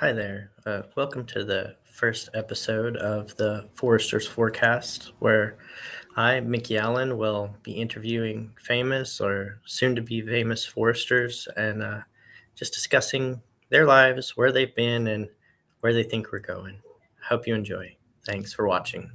Hi there. Uh, welcome to the first episode of the Forester's Forecast, where I, Mickey Allen, will be interviewing famous or soon to be famous foresters and uh, just discussing their lives, where they've been, and where they think we're going. Hope you enjoy. Thanks for watching.